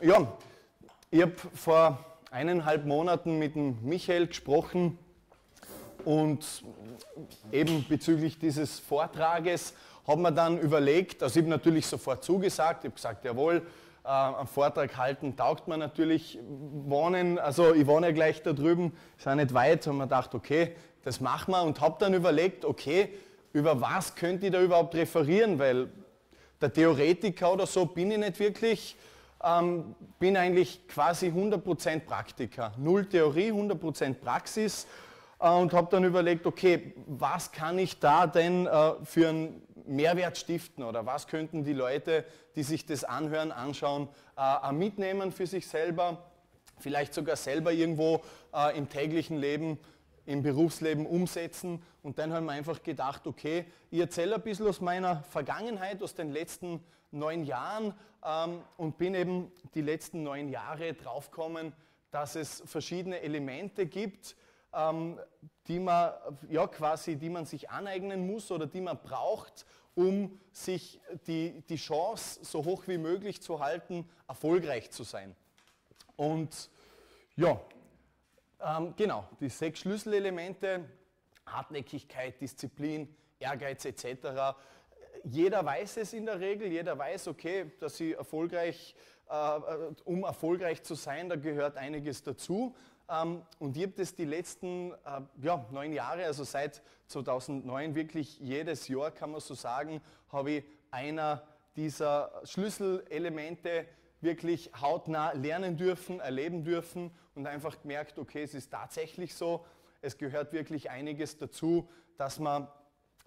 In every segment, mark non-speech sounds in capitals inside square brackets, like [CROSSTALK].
Ja, ich habe vor eineinhalb Monaten mit dem Michael gesprochen und eben bezüglich dieses Vortrages haben wir dann überlegt, also ich habe natürlich sofort zugesagt, ich habe gesagt, jawohl, äh, einen Vortrag halten taugt mir natürlich. Wohnen, also ich wohne ja gleich da drüben, ist auch nicht weit, haben wir gedacht, okay, das machen wir und habe dann überlegt, okay, über was könnte ich da überhaupt referieren, weil der Theoretiker oder so bin ich nicht wirklich, ähm, bin eigentlich quasi 100% Praktiker. Null Theorie, 100% Praxis äh, und habe dann überlegt, okay, was kann ich da denn äh, für einen Mehrwert stiften oder was könnten die Leute, die sich das anhören, anschauen, äh, mitnehmen für sich selber, vielleicht sogar selber irgendwo äh, im täglichen Leben im Berufsleben umsetzen. Und dann haben wir einfach gedacht, okay, ich erzähle ein bisschen aus meiner Vergangenheit, aus den letzten neun Jahren ähm, und bin eben die letzten neun Jahre draufgekommen, dass es verschiedene Elemente gibt, ähm, die man, ja, quasi, die man sich aneignen muss oder die man braucht, um sich die, die Chance so hoch wie möglich zu halten, erfolgreich zu sein. Und ja, ähm, genau, die sechs Schlüsselelemente, Hartnäckigkeit, Disziplin, Ehrgeiz etc. Jeder weiß es in der Regel, jeder weiß, okay, dass sie erfolgreich, äh, um erfolgreich zu sein, da gehört einiges dazu. Ähm, und ich habe das die letzten äh, ja, neun Jahre, also seit 2009, wirklich jedes Jahr, kann man so sagen, habe ich einer dieser Schlüsselelemente wirklich hautnah lernen dürfen, erleben dürfen und einfach gemerkt, okay, es ist tatsächlich so, es gehört wirklich einiges dazu, dass man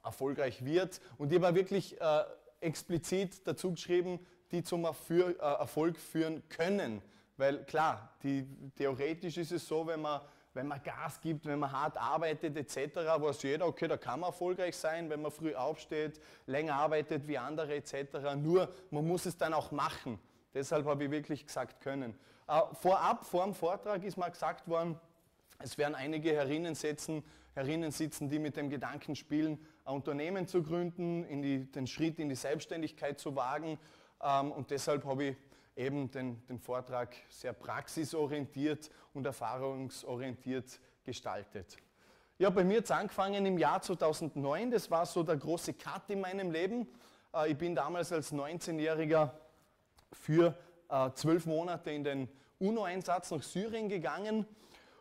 erfolgreich wird. Und ich habe wirklich äh, explizit dazu geschrieben, die zum Erfür, äh, Erfolg führen können. Weil klar, die, theoretisch ist es so, wenn man, wenn man Gas gibt, wenn man hart arbeitet etc., weiß jeder, okay, da kann man erfolgreich sein, wenn man früh aufsteht, länger arbeitet wie andere etc. Nur man muss es dann auch machen. Deshalb habe ich wirklich gesagt können. Äh, vorab, vor dem Vortrag ist mal gesagt worden, es werden einige Herinnen sitzen, Herinnen sitzen, die mit dem Gedanken spielen, ein Unternehmen zu gründen, die, den Schritt in die Selbstständigkeit zu wagen. Ähm, und deshalb habe ich eben den, den Vortrag sehr praxisorientiert und erfahrungsorientiert gestaltet. Ja, bei mir hat es angefangen im Jahr 2009, das war so der große Cut in meinem Leben. Äh, ich bin damals als 19-Jähriger für äh, zwölf Monate in den UNO-Einsatz nach Syrien gegangen.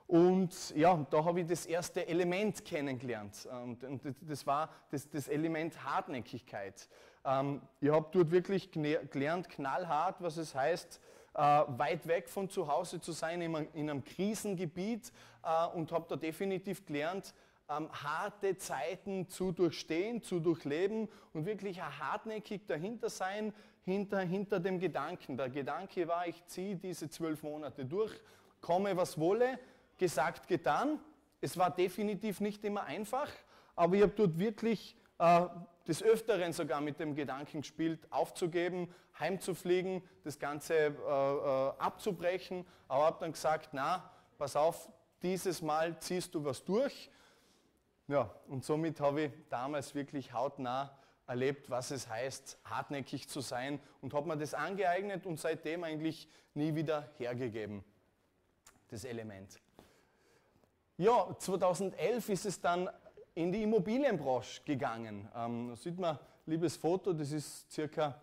Und ja, da habe ich das erste Element kennengelernt. Und, das war das, das Element Hartnäckigkeit. Ähm, ich habe dort wirklich gelernt, knallhart, was es heißt, äh, weit weg von zu Hause zu sein, in einem Krisengebiet äh, und habe da definitiv gelernt, ähm, harte Zeiten zu durchstehen, zu durchleben und wirklich hartnäckig dahinter sein, hinter, hinter dem Gedanken. Der Gedanke war, ich ziehe diese zwölf Monate durch, komme was wolle, gesagt, getan. Es war definitiv nicht immer einfach, aber ich habe dort wirklich äh, des Öfteren sogar mit dem Gedanken gespielt, aufzugeben, heimzufliegen, das Ganze äh, äh, abzubrechen, aber habe dann gesagt, na, pass auf, dieses Mal ziehst du was durch. Ja, und somit habe ich damals wirklich hautnah erlebt, was es heißt, hartnäckig zu sein und habe mir das angeeignet und seitdem eigentlich nie wieder hergegeben, das Element. Ja, 2011 ist es dann in die Immobilienbranche gegangen. Ähm, da sieht man, liebes Foto, das ist circa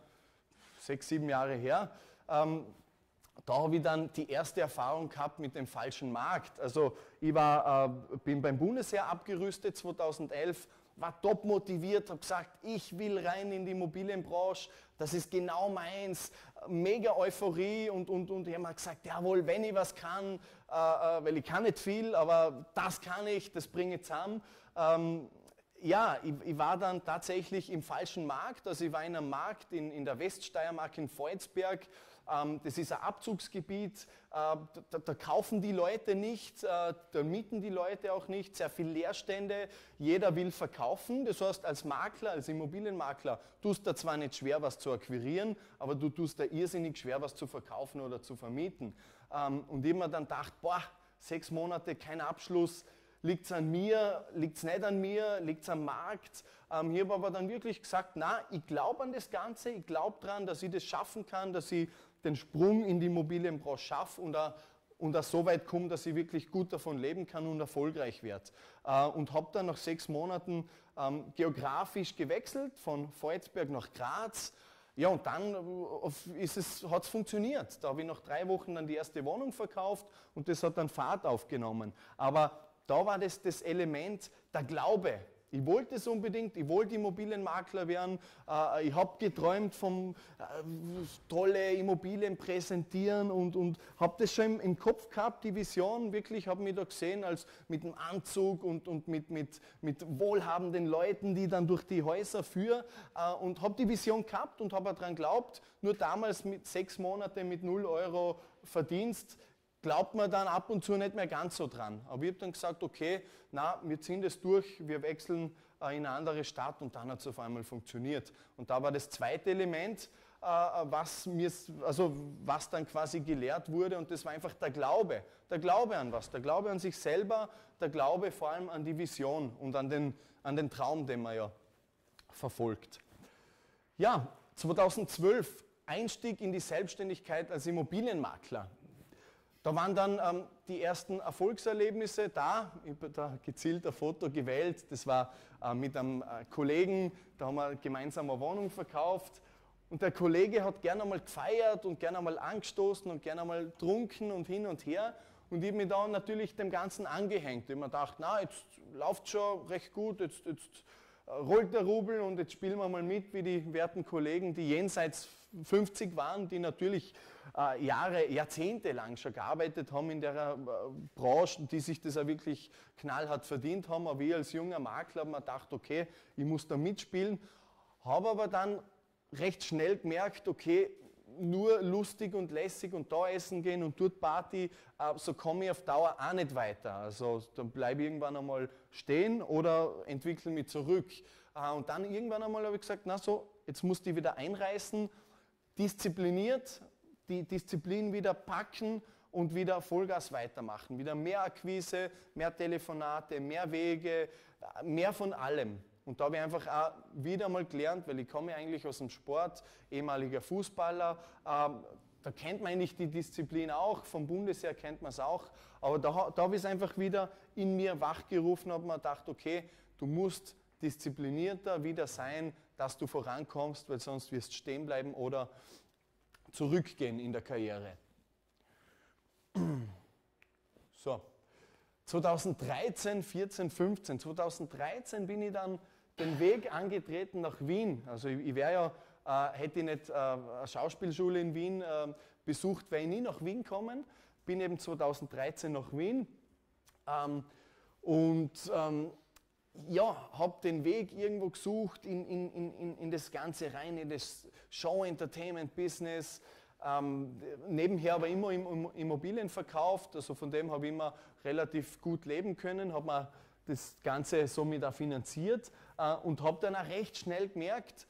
sechs, sieben Jahre her. Ähm, da habe ich dann die erste Erfahrung gehabt mit dem falschen Markt. Also ich war, äh, bin beim Bundesheer abgerüstet 2011, war top motiviert, habe gesagt, ich will rein in die Immobilienbranche, das ist genau meins, mega Euphorie und, und, und ich habe mir gesagt, jawohl, wenn ich was kann, äh, äh, weil ich kann nicht viel, aber das kann ich, das bringe ich zusammen. Ähm, ja, ich, ich, war dann tatsächlich im falschen Markt, also ich war in einem Markt in, in der Weststeiermark in Volzberg, das ist ein Abzugsgebiet, äh, da, da, kaufen die Leute nicht, äh, da mieten die Leute auch nicht, sehr viele Leerstände, jeder will verkaufen. Das heißt, als Makler, als Immobilienmakler, tust du zwar nicht schwer, was zu akquirieren, aber du tust da irrsinnig schwer, was zu verkaufen oder zu vermieten. Ähm, und ich mir dann gedacht, boah, sechs Monate, kein Abschluss, liegt es an mir, liegt es nicht an mir, liegt es am Markt. Ähm, hier habe aber dann wirklich gesagt, na, ich glaube an das Ganze, ich glaube daran, dass ich das schaffen kann, dass ich den Sprung in die Immobilienbranche schaffe und auch und auch so weit komme, dass ich wirklich gut davon leben kann und erfolgreich werde. Äh, und habe dann nach sechs Monaten ähm, geografisch gewechselt von Volzberg nach Graz. Ja, und dann äh, hat es funktioniert. Da habe ich nach drei Wochen dann die erste Wohnung verkauft und das hat dann Fahrt aufgenommen. Aber da war das das Element der Glaube. Ich wollte es unbedingt, ich wollte Immobilienmakler werden, äh, ich habe geträumt vom äh, tolle Immobilien präsentieren und, und habe das schon im, im, Kopf gehabt, die Vision, wirklich, habe mich da gesehen als mit einem Anzug und, und mit, mit, mit wohlhabenden Leuten, die dann durch die Häuser führen. Äh, und habe die Vision gehabt und habe daran geglaubt, nur damals mit sechs Monaten mit null Euro Verdienst, glaubt man dann ab und zu nicht mehr ganz so dran. Aber ich habe dann gesagt, okay, na, wir ziehen das durch, wir wechseln äh, in eine andere Stadt und dann hat es auf einmal funktioniert. Und da war das zweite Element, äh, was, mir, also was dann quasi gelehrt wurde und das war einfach der Glaube. Der Glaube an was? Der Glaube an sich selber, der Glaube vor allem an die Vision und an den, an den Traum, den man ja verfolgt. Ja, 2012 Einstieg in die Selbstständigkeit als Immobilienmakler. Da waren dann ähm, die ersten Erfolgserlebnisse da. Ich habe da gezielt ein Foto gewählt. Das war äh, mit einem äh, Kollegen, da haben wir gemeinsam eine Wohnung verkauft. Und der Kollege hat gerne einmal gefeiert und gerne einmal angestoßen und gerne einmal trunken und hin und her. Und ich habe mich da natürlich dem Ganzen angehängt. Ich habe mir gedacht, na, jetzt läuft schon recht gut, jetzt, jetzt rollt der Rubel und jetzt spielen wir mal mit, wie die werten Kollegen, die jenseits 50 waren, die natürlich äh, Jahre, Jahrzehnte lang schon gearbeitet haben in der äh, Branche, die sich das auch wirklich knallhart verdient haben. Aber ich als junger Makler habe mir gedacht, okay, ich muss da mitspielen. Habe aber dann recht schnell gemerkt, okay, nur lustig und lässig und da essen gehen und dort Party, äh, so komme ich auf Dauer auch nicht weiter. Also dann bleibe ich irgendwann einmal stehen oder entwickle mich zurück. Äh, und dann irgendwann einmal habe ich gesagt, na so, jetzt musst du wieder einreißen, diszipliniert, die Disziplin wieder packen und wieder Vollgas weitermachen. Wieder mehr Akquise, mehr Telefonate, mehr Wege, äh, mehr von allem. Und da habe ich einfach auch wieder mal gelernt, weil ich komme eigentlich aus dem Sport, ehemaliger Fußballer, ähm, da kennt man eigentlich die Disziplin auch, vom Bundesheer kennt man es auch, aber da, da habe ich es einfach wieder in mir wachgerufen, habe mir gedacht, okay, du musst disziplinierter wieder sein, dass du vorankommst, weil sonst wirst du stehen bleiben oder zurückgehen in der Karriere. So, 2013, 14, 15. 2013 bin ich dann den Weg angetreten nach Wien. Also ich, ich wäre ja, äh, hätte ich nicht äh, eine Schauspielschule in Wien äh, besucht, wäre ich nie nach Wien gekommen. Bin eben 2013 nach Wien ähm, und ähm, ja, habe den Weg irgendwo gesucht in, in, in, in das Ganze rein, in das Show-Entertainment-Business. Ähm, nebenher aber immer Immobilien verkauft, also von dem habe ich immer relativ gut leben können, habe mir das Ganze somit auch finanziert und habe dann auch recht schnell gemerkt,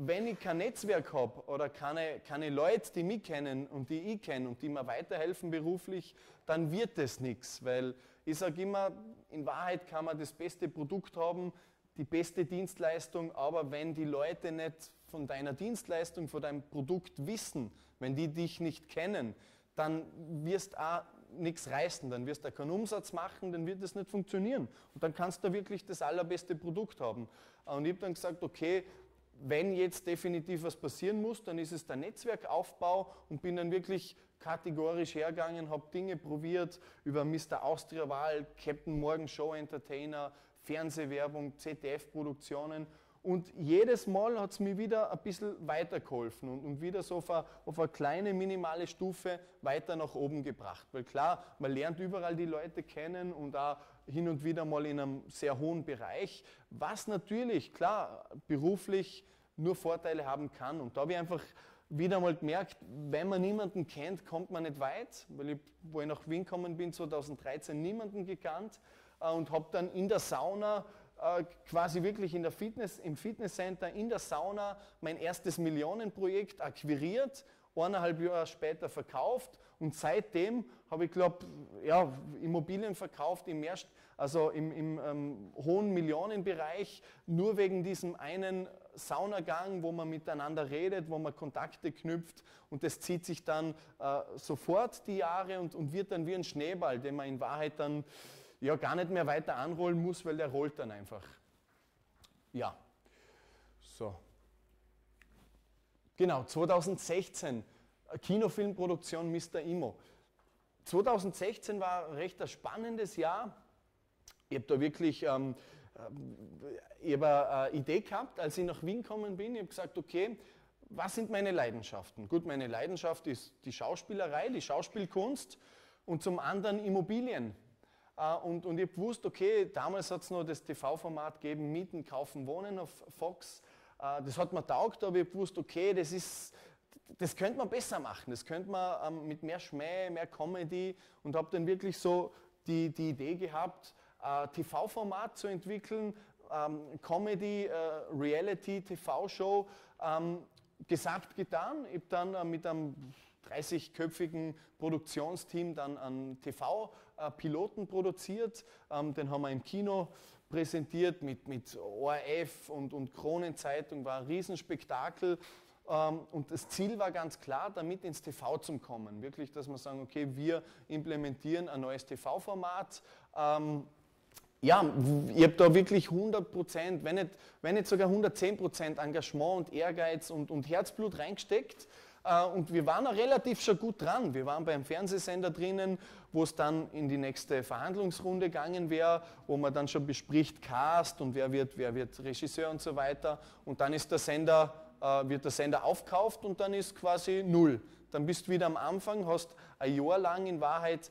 wenn ich kein Netzwerk habe oder keine, keine Leute, die mich kennen und die ich kenne und die mir weiterhelfen beruflich, dann wird das nichts. Weil ich sage immer, in Wahrheit kann man das beste Produkt haben, die beste Dienstleistung, aber wenn die Leute nicht von deiner Dienstleistung, von deinem Produkt wissen, wenn die dich nicht kennen, dann wirst du auch nichts reißen, dann wirst du keinen Umsatz machen, dann wird das nicht funktionieren. Und dann kannst du wirklich das allerbeste Produkt haben. Und ich habe dann gesagt, okay, wenn jetzt definitiv was passieren muss, dann ist es der Netzwerkaufbau und bin dann wirklich kategorisch hergegangen, habe Dinge probiert über Mr. Austria Wahl, Captain Morgan Show Entertainer, Fernsehwerbung, ZDF-Produktionen und jedes Mal hat es mir wieder ein bisschen weitergeholfen und, und wieder so auf eine, auf eine, kleine, minimale Stufe weiter nach oben gebracht. Weil klar, man lernt überall die Leute kennen und auch hin und wieder mal in einem sehr hohen Bereich, was natürlich, klar, beruflich nur Vorteile haben kann. Und da habe ich einfach wieder mal gemerkt, wenn man niemanden kennt, kommt man nicht weit. Weil ich, wo ich nach Wien gekommen bin, 2013, niemanden gekannt äh, und habe dann in der Sauna äh, quasi wirklich in der Fitness, im Fitnesscenter, in der Sauna mein erstes Millionenprojekt akquiriert eineinhalb Jahre später verkauft und seitdem habe ich, glaube ja, Immobilien verkauft im, erst, also im, im ähm, hohen Millionenbereich, nur wegen diesem einen Saunagang, wo man miteinander redet, wo man Kontakte knüpft und das zieht sich dann äh, sofort die Jahre und, und wird dann wie ein Schneeball, den man in Wahrheit dann ja gar nicht mehr weiter anrollen muss, weil der rollt dann einfach. Ja, so. Genau, 2016, Kinofilmproduktion Mr. Imo. 2016 war recht ein spannendes Jahr. Ich habe da wirklich ähm, äh, ich habe eine Idee gehabt, als ich nach Wien gekommen bin. Ich habe gesagt, okay, was sind meine Leidenschaften? Gut, meine Leidenschaft ist die Schauspielerei, die Schauspielkunst und zum anderen Immobilien. Äh, und, und ich habe gewusst, okay, damals hat es noch das TV-Format gegeben, Mieten, Kaufen, Wohnen auf Fox. Äh, das hat mir taugt, aber ich habe gewusst, okay, das ist, das könnte man besser machen. Das könnte man ähm, mit mehr Schmäh, mehr Comedy und habe dann wirklich so die, die Idee gehabt, äh, TV-Format zu entwickeln, ähm, Comedy, Reality, TV-Show. Ähm, gesagt, getan. Ich habe dann mit einem 30-köpfigen Produktionsteam dann einen TV-Piloten produziert. Ähm, den haben wir im Kino präsentiert mit, mit ORF und, und Kronenzeitung, war ein Riesenspektakel. Ähm, und das Ziel war ganz klar, damit ins TV zu kommen. Wirklich, dass wir sagen, okay, wir implementieren ein neues TV-Format. Ähm, ja, ich habe da wirklich 100 Prozent, wenn nicht, wenn nicht sogar 110 Prozent Engagement und Ehrgeiz und, und Herzblut reingesteckt. Äh, und wir waren auch relativ schon gut dran. Wir waren beim Fernsehsender drinnen, wo es dann in die nächste Verhandlungsrunde gegangen wäre, wo man dann schon bespricht Cast und wer wird, wer wird Regisseur und so weiter. Und dann ist der Sender, äh, wird der Sender aufkauft und dann ist quasi null. Dann bist du wieder am Anfang, hast ein Jahr lang in Wahrheit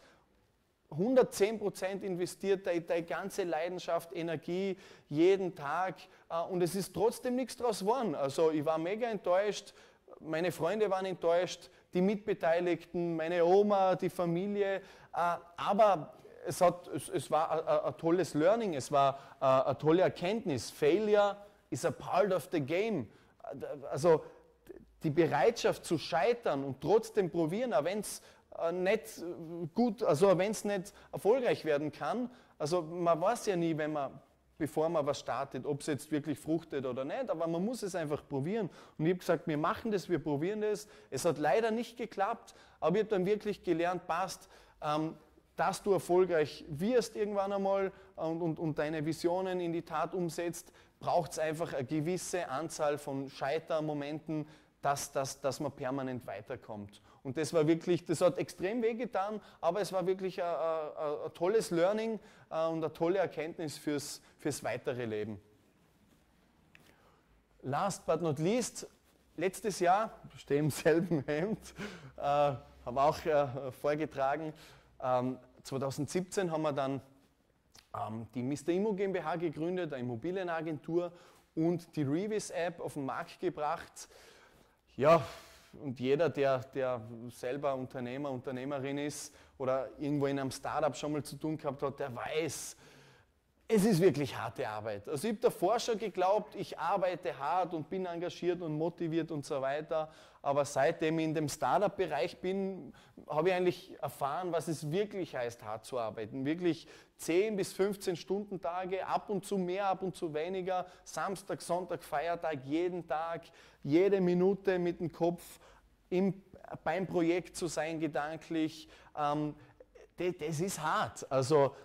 110 Prozent investiert, deine, deine ganze Leidenschaft, Energie, jeden Tag äh, und es ist trotzdem nichts draus geworden. Also ich war mega enttäuscht, meine Freunde waren enttäuscht, die Mitbeteiligten, meine Oma, die Familie, äh, aber es, hat, es, war ein tolles Learning, es war äh, eine tolle Erkenntnis. Failure is a part of the game. Also die Bereitschaft zu scheitern und trotzdem probieren, auch wenn es äh, nicht gut, also wenn es nicht erfolgreich werden kann, also man weiß ja nie, wenn man bevor man was startet, ob es jetzt wirklich fruchtet oder nicht, aber man muss es einfach probieren. Und ich habe gesagt, wir machen das, wir probieren das. Es hat leider nicht geklappt, aber ich habe dann wirklich gelernt, passt, ähm, dass du erfolgreich wirst irgendwann einmal und, und, und deine Visionen in die Tat umsetzt, braucht es einfach eine gewisse Anzahl von Scheitermomenten, dass, dass, dass man permanent weiterkommt. Und das war wirklich, das hat extrem wehgetan, aber es war wirklich ein, ein, ein tolles Learning äh, und eine tolle Erkenntnis fürs, fürs weitere Leben. Last but not least, letztes Jahr, stehe im selben Hemd, äh, habe auch äh, vorgetragen, ähm, 2017 haben wir dann ähm, die Mr. Immo GmbH gegründet, eine Immobilienagentur und die Revis App auf den Markt gebracht. Ja, und jeder, der, der selber Unternehmer, Unternehmerin ist oder irgendwo in einem Startup schon mal zu tun gehabt hat, der weiß, es ist wirklich harte Arbeit. Also ich habe davor schon geglaubt, ich arbeite hart und bin engagiert und motiviert und so weiter. Aber seitdem ich in dem Startup-Bereich bin, habe ich eigentlich erfahren, was es wirklich heißt, hart zu arbeiten. Wirklich 10 bis 15 Stunden Tage, ab und zu mehr, ab und zu weniger, Samstag, Sonntag, Feiertag, jeden Tag, jede Minute mit dem Kopf im, beim Projekt zu sein, gedanklich. Ähm, das, das ist hart. Also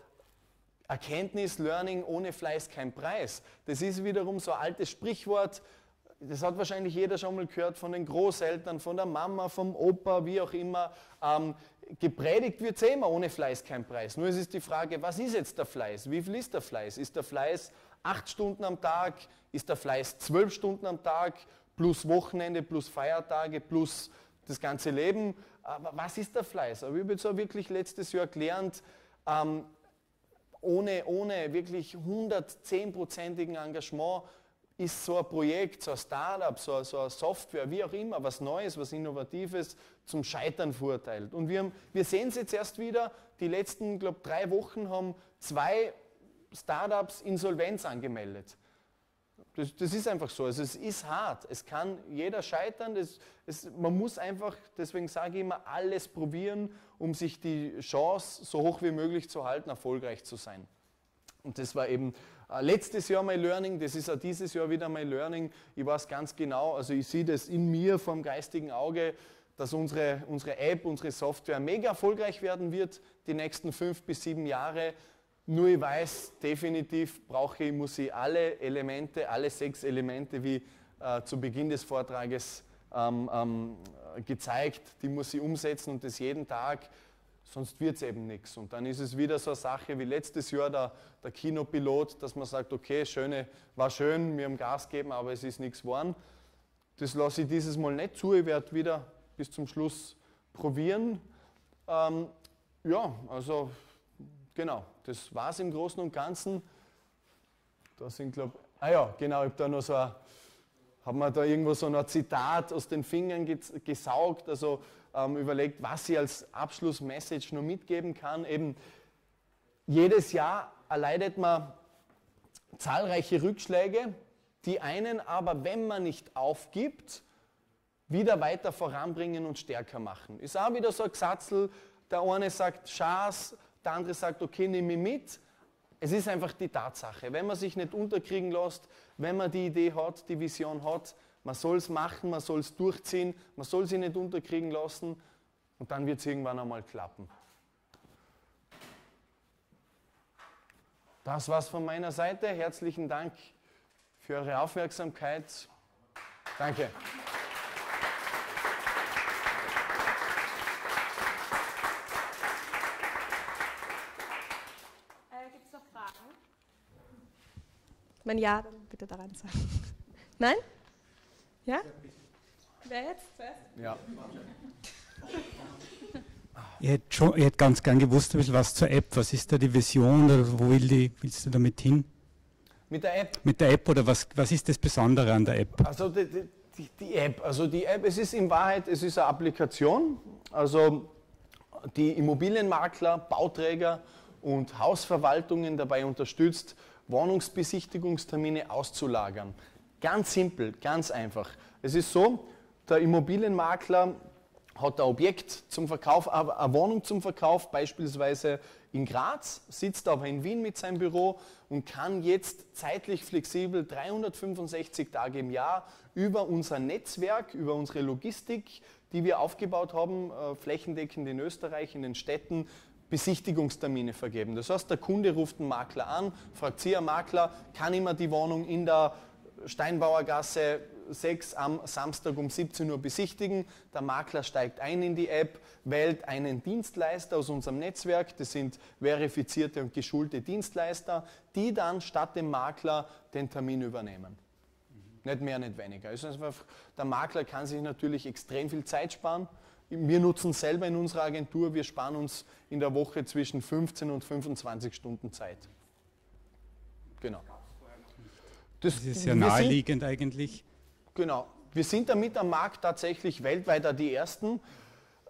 Erkenntnis, Learning ohne Fleiß kein Preis. Das ist wiederum so ein altes Sprichwort, das hat wahrscheinlich jeder schon mal gehört von den Großeltern, von der Mama, vom Opa, wie auch immer. Ähm, gepredigt wird es immer, ohne Fleiß kein Preis. Nur es ist die Frage, was ist jetzt der Fleiß? Wie viel ist der Fleiß? Ist der Fleiß acht Stunden am Tag? Ist der Fleiß zwölf Stunden am Tag? Plus Wochenende, plus Feiertage, plus das ganze Leben? Aber was ist der Fleiß? Aber ich habe jetzt auch wirklich letztes Jahr gelernt, ähm, ohne, ohne wirklich 110-prozentigen Engagement ist so ein Projekt, so ein Startup, so, so eine Software, wie auch immer, was Neues, was Innovatives zum Scheitern verurteilt. Und wir, haben, wir sehen es jetzt erst wieder, die letzten, glaube drei Wochen haben zwei Startups Insolvenz angemeldet. Das, das, ist einfach so. Also es ist hart. Es kann jeder scheitern. Das, es, man muss einfach, deswegen sage ich immer, alles probieren, um sich die Chance so hoch wie möglich zu halten, erfolgreich zu sein. Und das war eben letztes Jahr mein Learning, das ist auch dieses Jahr wieder mein Learning. Ich weiß ganz genau, also ich sehe das in mir vom geistigen Auge, dass unsere, unsere App, unsere Software mega erfolgreich werden wird, die nächsten fünf bis sieben Jahre. Nur ich weiß, definitiv brauche ich, muss ich alle Elemente, alle sechs Elemente, wie äh, zu Beginn des Vortrages ähm, ähm, gezeigt, die muss ich umsetzen und das jeden Tag, sonst wird es eben nichts. Und dann ist es wieder so eine Sache wie letztes Jahr der, der Kinopilot, dass man sagt, okay, schöne, war schön, wir haben Gas gegeben, aber es ist nichts geworden. Das lasse ich dieses Mal nicht zu, ich werde wieder bis zum Schluss probieren. Ähm, ja, also genau, das war es im Großen und Ganzen. Da sind, glaube ah ja, genau, ich habe da noch so ein, habe mir da irgendwo so ein Zitat aus den Fingern gesaugt, also ähm, überlegt, was ich als Abschlussmessage nur mitgeben kann. Eben jedes Jahr erleidet man zahlreiche Rückschläge, die einen aber, wenn man nicht aufgibt, wieder weiter voranbringen und stärker machen. Ist auch wieder so ein Gesatzel, der eine sagt Schaß, der andere sagt, okay, nehme ich mit. Es ist einfach die Tatsache. Wenn man sich nicht unterkriegen lässt, wenn man die Idee hat, die Vision hat, man soll es machen, man soll es durchziehen, man soll sich nicht unterkriegen lassen und dann wird es irgendwann einmal klappen. Das war's von meiner Seite. Herzlichen Dank für eure Aufmerksamkeit. Danke. Wenn ja, dann bitte daran sagen. [LAUGHS] Nein? Ja? Wer jetzt? Ja. Ich hätte, schon, ich hätte ganz gern gewusst, ein bisschen was zur App. Was ist da die Vision oder wo will die, willst du damit hin? Mit der App? Mit der App oder was, was ist das Besondere an der App? Also die, die, die App, also die App, es ist in Wahrheit, es ist eine Applikation. Also die Immobilienmakler, Bauträger und Hausverwaltungen dabei unterstützt, Wohnungsbesichtigungstermine auszulagern. Ganz simpel, ganz einfach. Es ist so, der Immobilienmakler hat ein Objekt zum Verkauf, eine Wohnung zum Verkauf, beispielsweise in Graz, sitzt aber in Wien mit seinem Büro und kann jetzt zeitlich flexibel 365 Tage im Jahr über unser Netzwerk, über unsere Logistik, die wir aufgebaut haben, äh, flächendeckend in Österreich, in den Städten, Besichtigungstermine vergeben. Das heißt, der Kunde ruft einen Makler an, fragt Sie, Herr Makler, kann ich mir die Wohnung in der Steinbauergasse 6 am Samstag um 17 Uhr besichtigen. Der Makler steigt ein in die App, wählt einen Dienstleister aus unserem Netzwerk, das sind verifizierte und geschulte Dienstleister, die dann statt dem Makler den Termin übernehmen. Nicht mehr, nicht weniger. Also einfach, der Makler kann sich natürlich extrem viel Zeit sparen wir nutzen selber in unserer Agentur, wir sparen uns in der Woche zwischen 15 und 25 Stunden Zeit. Genau. Das, das ist ja naheliegend sind, eigentlich. Genau. Wir sind damit am Markt tatsächlich weltweit die Ersten.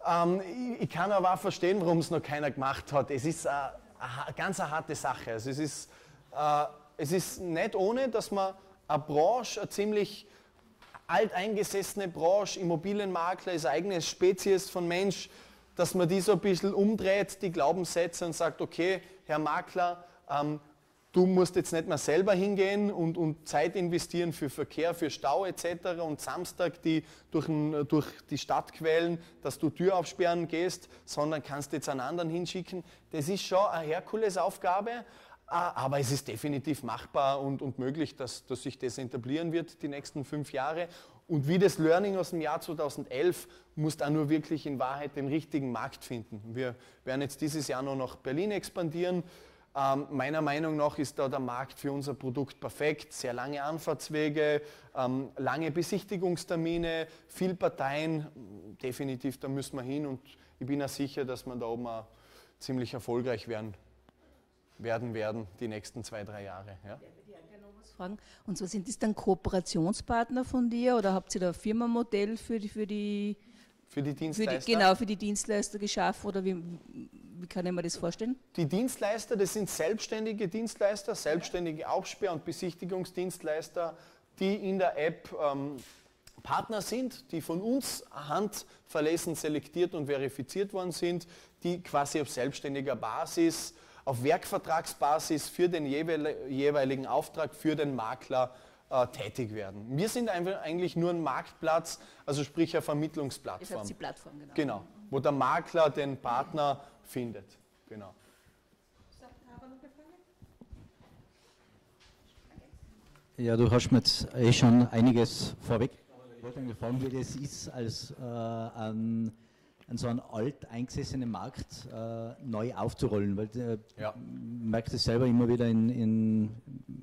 Ähm, ich, ich, kann aber auch verstehen, warum es noch keiner gemacht hat. Es ist eine, eine ganz eine harte Sache. Also es, ist, äh, es ist nicht ohne, dass man eine Branche, eine ziemlich alteingesessene Branche, Immobilienmakler ist eigene Spezies von Mensch, dass man die so ein bisschen umdreht, die Glaubenssätze und sagt, okay, Herr Makler, ähm, du musst jetzt nicht mehr selber hingehen und, und, Zeit investieren für Verkehr, für Stau etc. und Samstag die durch, durch, die Stadt quälen, dass du Tür aufsperren gehst, sondern kannst jetzt einen anderen hinschicken. Das ist schon eine Herkulesaufgabe, aber es ist definitiv machbar und, und möglich, dass, dass sich das etablieren wird die nächsten fünf Jahre. Und wie das Learning aus dem Jahr 2011 muss da nur wirklich in Wahrheit den richtigen Markt finden. Wir werden jetzt dieses Jahr noch nach Berlin expandieren. Ähm, meiner Meinung nach ist da der Markt für unser Produkt perfekt. Sehr lange Anfahrtswege, ähm, lange Besichtigungstermine, viel Parteien. Definitiv, da müssen wir hin und ich bin auch sicher, dass wir da oben auch ziemlich erfolgreich werden werden werden die nächsten zwei, drei Jahre. Ja? Fragen. Und so sind das dann Kooperationspartner von dir oder habt ihr da ein Firmenmodell für die, für die, für die Dienstleister? Für die, genau, für die Dienstleister geschaffen oder wie, wie kann ich mir das vorstellen? Die Dienstleister, das sind selbstständige Dienstleister, selbstständige Aufsperr- und Besichtigungsdienstleister, die in der App ähm, Partner sind, die von uns handverlesen selektiert und verifiziert worden sind, die quasi auf selbstständiger Basis, auf Werkvertragsbasis für den jeweiligen Auftrag, für den Makler äh, tätig werden. Wir sind einfach eigentlich nur ein Marktplatz, also sprich eine Vermittlungsplattform. Das die Plattform, genau. Genau, wo der Makler den Partner findet. Genau. Ja, du hast mir jetzt eh schon einiges vorweg. Ich wollte eigentlich fragen, wie das ist, als äh, ein, an so einen alt eingesessenen Markt äh, neu aufzurollen, weil äh, ja. merkt es selber immer wieder in, in,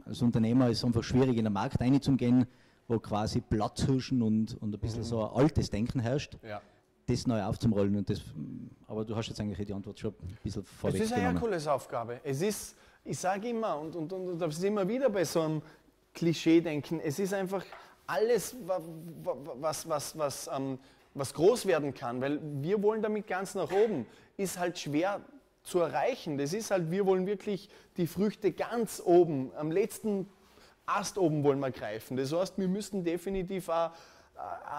als Unternehmer ist es einfach schwierig, in den Markt reinzugehen, wo quasi Platzhirschen und, und ein bisschen mhm. so ein altes Denken herrscht. Ja das neu aufzurollen. Und das, aber du hast jetzt eigentlich die Antwort schon ein bisschen vorweg Es ist eine Herkulesaufgabe. Es ist, ich sage immer, und, und, und, und da sind wir wieder bei so einem Klischee-Denken, es ist einfach alles, was, was, was, ähm, was groß werden kann, weil wir wollen damit ganz nach oben, ist halt schwer zu erreichen. Das ist halt, wir wollen wirklich die Früchte ganz oben, am letzten Ast oben wollen wir greifen. Das heißt, wir müssen definitiv auch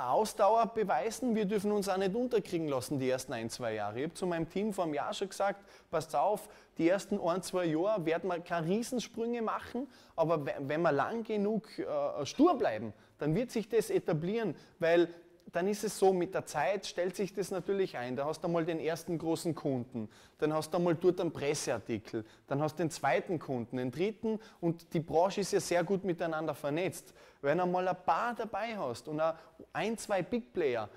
Ausdauer beweisen. Wir dürfen uns auch nicht unterkriegen lassen, die ersten ein, zwei Jahre. Ich habe zu meinem Team vor einem Jahr schon gesagt, passt auf, die ersten ein, zwei Jahre werden wir keine Riesensprünge machen, aber wenn wir lang genug äh, stur bleiben, dann wird sich das etablieren, weil dann ist es so, mit der Zeit stellt sich das natürlich ein. Da hast du einmal den ersten großen Kunden, dann hast du einmal dort einen Presseartikel, dann hast du den zweiten Kunden, den dritten und die Branche ist ja sehr gut miteinander vernetzt. Wenn du einmal ein paar dabei hast und ein, zwei Big Player,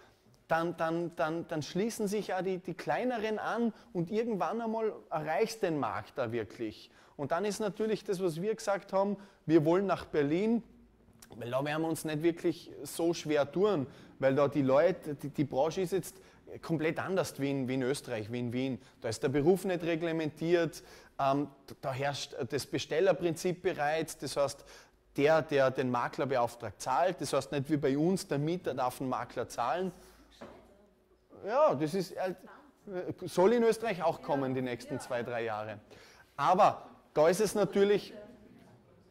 dann, dann, dann, dann schließen sich ja die, die kleineren an und irgendwann einmal erreichst den Markt da wirklich. Und dann ist natürlich das, was wir gesagt haben, wir wollen nach Berlin, weil da werden wir uns nicht wirklich so schwer tun, weil da die Leute, die, die Branche ist jetzt komplett anders wie in, wie in, Österreich, wie in Wien. Da ist der Beruf nicht reglementiert, ähm, da herrscht das Bestellerprinzip bereits, das heißt, der, der den Makler beauftragt, zahlt. Das heißt nicht wie bei uns, der Mieter darf den Makler zahlen. Ja, das ist, äh, soll in Österreich auch kommen die nächsten zwei, drei Jahre. Aber da ist es natürlich,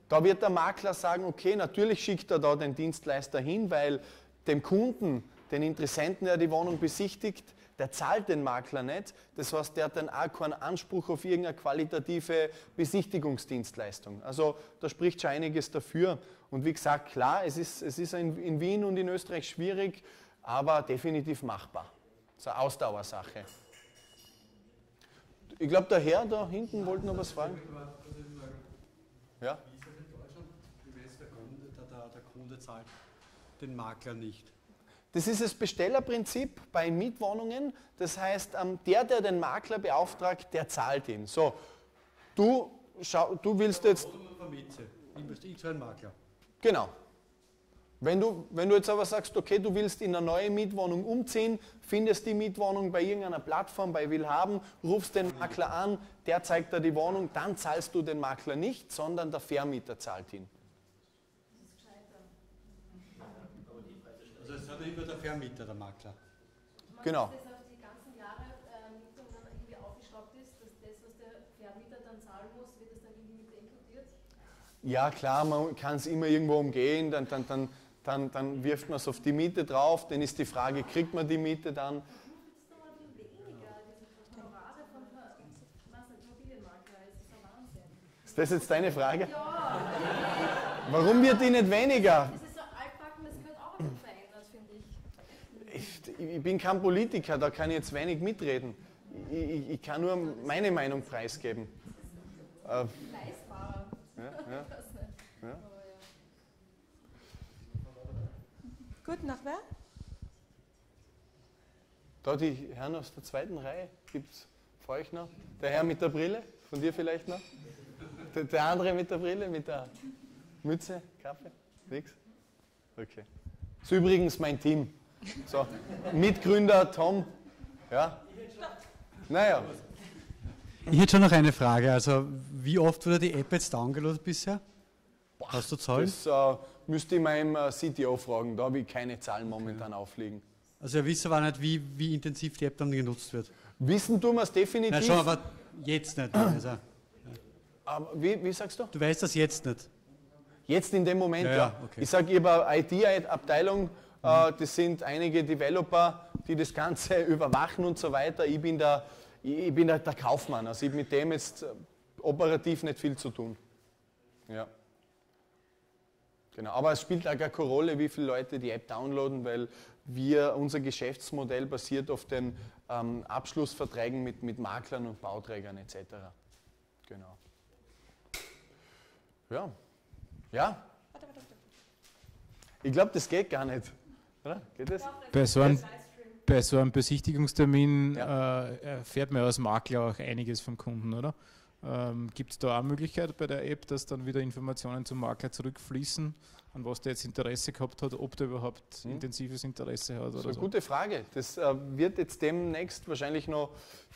da wird der Makler sagen, okay, natürlich schickt er da den Dienstleister hin, weil dem Kunden, den Interessenten, der die Wohnung besichtigt, der zahlt den Makler nicht. Das heißt, der hat dann auch keinen Anspruch auf irgendeine qualitative Besichtigungsdienstleistung. Also da spricht schon einiges dafür. Und wie gesagt, klar, es ist, es ist in, Wien und in Österreich schwierig, aber definitiv machbar. Das ist eine Ausdauersache. Ich glaube, der Herr da hinten wollte noch was fragen. Ja? Wie ist der Kunde, der, der Kunde zahlt den Makler nicht. Das ist das Bestellerprinzip bei Mietwohnungen. Das heißt, ähm, der, der den Makler beauftragt, der zahlt ihn. So, du, schau, du willst jetzt. Ich zahle Makler. Genau. Wenn du, wenn du jetzt aber sagst, okay, du willst in eine neue Mietwohnung umziehen, findest die Mietwohnung bei irgendeiner Plattform, bei Willhaben, rufst den Makler an, der zeigt dir die Wohnung, dann zahlst du den Makler nicht, sondern der Vermieter zahlt ihn. Hat immer der Vermieter, der Makler. Genau. Dass das auf die ganzen Jahre äh, Mietung dann irgendwie aufgeschraubt ist, dass das, was der Vermieter dann zahlen muss, wird das dann irgendwie mit inkludiert? Ja klar, man kann es immer irgendwo umgehen, dann, dann, dann, dann, dann wirft man es auf die Miete drauf, dann ist die Frage, kriegt man die Miete dann? Ist das jetzt deine Frage? Ja. Warum wird die nicht weniger? Ich bin kein Politiker, da kann ich jetzt wenig mitreden. Ich, ich, ich kann nur meine Meinung preisgeben. Äh, ja, ja, [LAUGHS] ja. Gut, nach wer? Da die Herren aus der zweiten Reihe, gibt es vor euch noch? Der Herr mit der Brille, von dir vielleicht noch? Der, der andere mit der Brille, mit der Mütze, Kaffee? Nix? Okay. Das ist übrigens mein Team. So, Mitgründer Tom. Ja. Naja. Ich hätte schon noch eine Frage. Also, wie oft wurde die App jetzt downgeloadet bisher? Hast du Zahlen? Das äh, müsste ich meinem äh, CTO fragen. Da habe ich keine Zahlen momentan okay. aufliegen. Also, wir wissen aber nicht, wie, wie intensiv die App dann genutzt wird. Wissen tun wir es definitiv. Nein, schon, aber jetzt nicht. Also, aber wie, wie sagst du? Du weißt das jetzt nicht. Jetzt in dem Moment, Ja, ja. ja, okay. Ich sage, ich habe eine IT-Abteilung, äh, das sind einige Developer, die das Ganze [LAUGHS] überwachen und so weiter. Ich bin der, ich bin der, der Kaufmann, also ich habe mit dem jetzt äh, operativ nicht viel zu tun. Ja. Genau, aber es spielt auch gar keine Rolle, wie viele Leute die App downloaden, weil wir, unser Geschäftsmodell basiert auf den ähm, Abschlussverträgen mit, mit Maklern und Bauträgern etc. Genau. Ja. Ja? Ich glaube, das geht gar nicht. Oder? Geht das? Bei so einem, bei so einem Besichtigungstermin Ja. äh, erfährt man als Makler auch einiges vom Kunden, oder? Ähm, Gibt es da auch Möglichkeit bei der App, dass dann wieder Informationen zum Makler zurückfließen, an was der jetzt Interesse gehabt hat, ob der überhaupt Hm. intensives Interesse hat Das ist eine so? gute Frage. Das äh, wird jetzt demnächst wahrscheinlich noch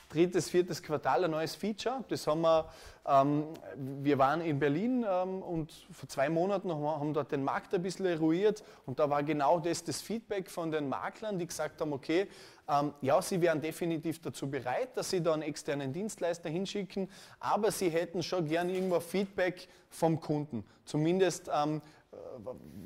drittes, viertes Quartal ein neues Feature. Das haben wir, ähm, wir waren in Berlin ähm, und vor zwei Monaten haben, wir, haben dort den Markt ein bisschen eruiert und da war genau das das Feedback von den Maklern, die gesagt haben, okay, ähm, ja, sie wären definitiv dazu bereit, dass sie da einen externen Dienstleister hinschicken, aber sie hätten schon gern irgendwo Feedback vom Kunden. Zumindest ähm,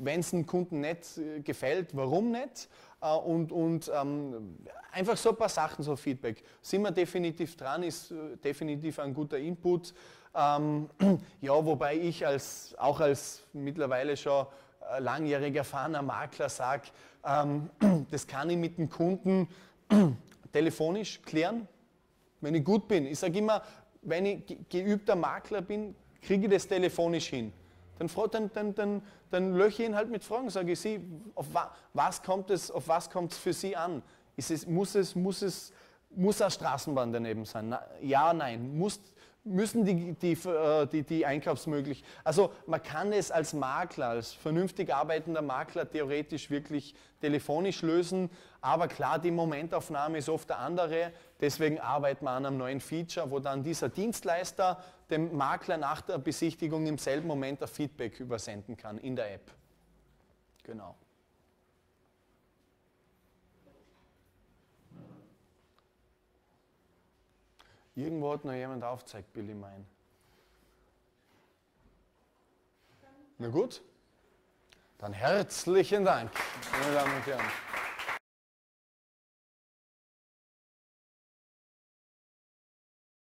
wenn es dem Kunden nicht äh, gefällt, warum nicht? Äh, Und, und ähm, einfach so ein paar Sachen, so Feedback. Sind wir definitiv dran, ist äh, definitiv ein guter Input. Ähm, [CLEARS THROAT] ja, wobei ich als, auch als mittlerweile schon äh, langjährig erfahrener Makler sage, ähm, [CLEARS THROAT] das kann ich mit dem Kunden [CLEARS THROAT] telefonisch klären, wenn ich gut bin. Ich sage immer, wenn ich ge- geübter Makler bin, kriege ich das telefonisch hin. Dann, dann, dann, dann, dann löche ich ihn halt mit Fragen, sage ich, Sie, auf wa, was kommt es, auf was kommt es für Sie an? Ist es, muss, es, muss, es, muss eine Straßenbahn daneben sein? Na, ja, nein. Muss, müssen die, die, äh, die, die Einkaufsmöglich. Also man kann es als Makler, als vernünftig arbeitender Makler theoretisch wirklich telefonisch lösen, aber klar, die Momentaufnahme ist oft eine andere. Deswegen arbeiten wir an einem neuen Feature, wo dann dieser Dienstleister dem Makler nach der Besichtigung im selben Moment ein Feedback übersenden kann in der App. Genau. Irgendwo hat noch jemand aufgezeigt, Billy mein. Na gut, dann herzlichen Dank, meine Damen und Herren.